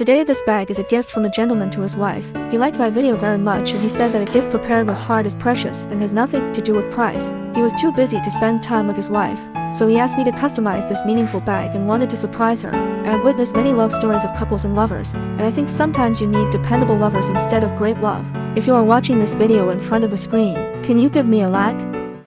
Today this bag is a gift from a gentleman to his wife. He liked my video very much and he said that a gift prepared with heart is precious and has nothing to do with price. He was too busy to spend time with his wife. So he asked me to customize this meaningful bag and wanted to surprise her. I have witnessed many love stories of couples and lovers, and I think sometimes you need dependable lovers instead of great love. If you are watching this video in front of a screen, can you give me a like?